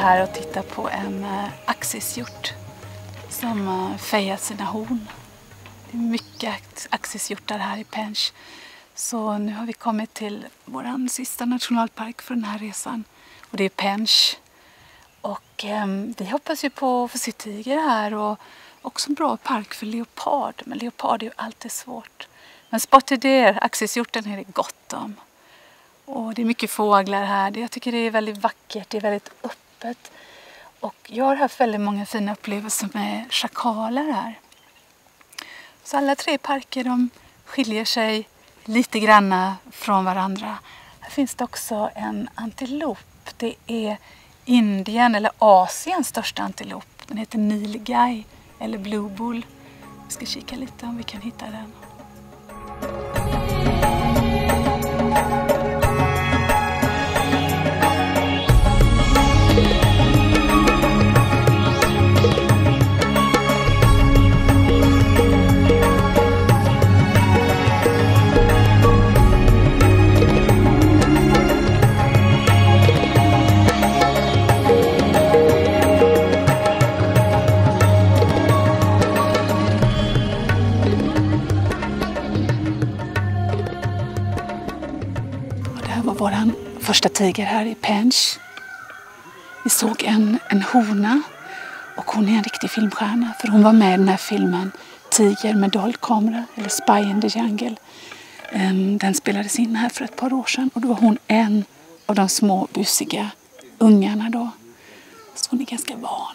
här och tittar på en eh, axishjort som eh, fejar sina horn. Det är mycket axishjortar här i Pench. Så nu har vi kommit till vår sista nationalpark för den här resan. Och det är Pench. Och eh, vi hoppas ju på att få se tiger här och också en bra park för leopard. Men leopard är ju alltid svårt. Men spotted deer, axishjorten, är det gott om. Och det är mycket fåglar här. Jag tycker det är väldigt vackert, det är väldigt öppet. Och jag har haft väldigt många fina upplevelser med schakaler här. Så alla tre parker de skiljer sig lite granna från varandra. Här finns det också en antilop. Det är Indien eller Asiens största antilop. Den heter Nilgai eller Blue Bull. Vi ska kika lite om vi kan hitta den. Var vår första tiger här i Pench. Vi såg en, en hona och hon är en riktig filmstjärna för hon var med i den här filmen Tiger med dold kamera eller Spy in the Jungle. Ehm, den spelades in här för ett par år sedan och då var hon en av de små busiga ungarna då. Så hon är ganska van.